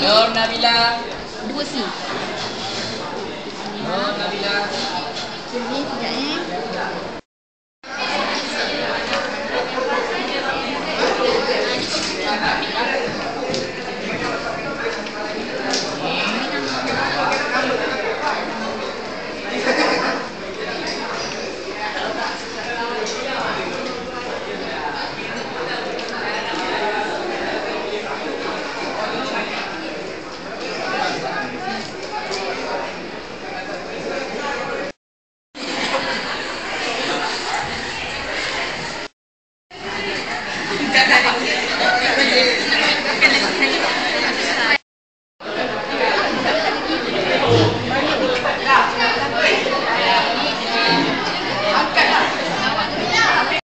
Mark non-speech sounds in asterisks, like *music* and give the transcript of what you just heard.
Nur Nabila. Dua C. that *laughs*